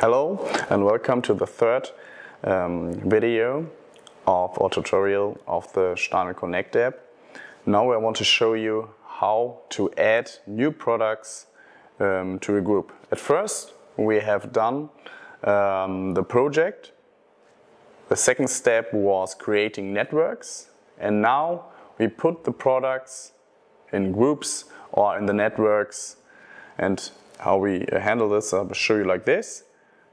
Hello and welcome to the third um, video of our tutorial of the Steinel Connect app. Now I want to show you how to add new products um, to a group. At first we have done um, the project. The second step was creating networks and now we put the products in groups or in the networks and how we uh, handle this I'll show you like this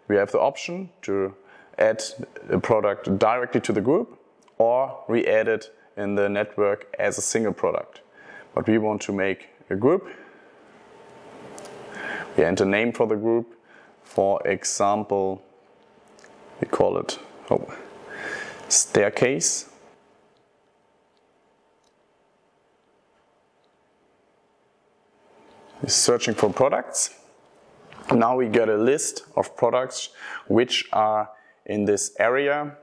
we have the option to add a product directly to the group or re-add it in the network as a single product. But we want to make a group. We enter name for the group. For example, we call it oh, staircase. Searching for products. Now we get a list of products which are in this area.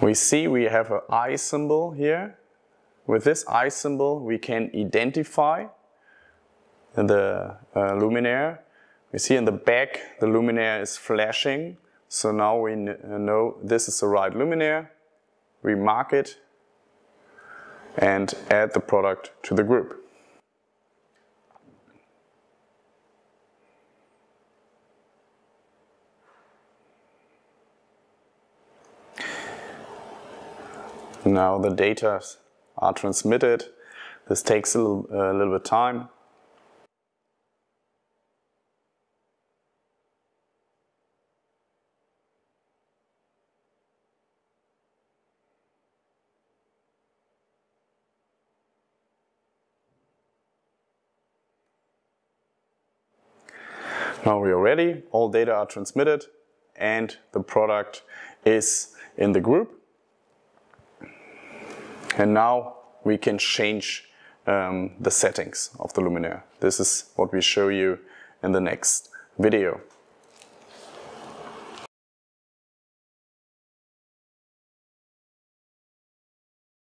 We see we have an eye symbol here. With this eye symbol we can identify the uh, luminaire. We see in the back the luminaire is flashing. So now we know this is the right luminaire. We mark it and add the product to the group. Now the data are transmitted. This takes a little, a little bit time. Now we are ready, all data are transmitted and the product is in the group. And now we can change um, the settings of the luminaire. This is what we show you in the next video.